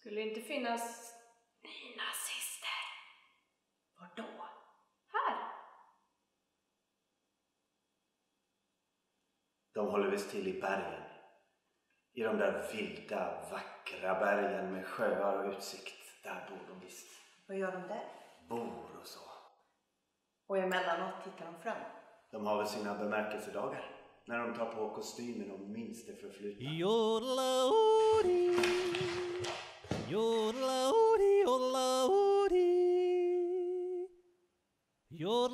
Skulle inte finnas nynazister? Var då? Här? De håller visst till i bergen. I de där vilda, vackra bergen med sjöar och utsikt. Där bor de visst. Vad gör de där? Bor och så. Och emellanåt tittar de fram. De har väl sina bemärkelsedagar. När de tar på kostymen och minns det förflutna. lordy, oh lordy, your.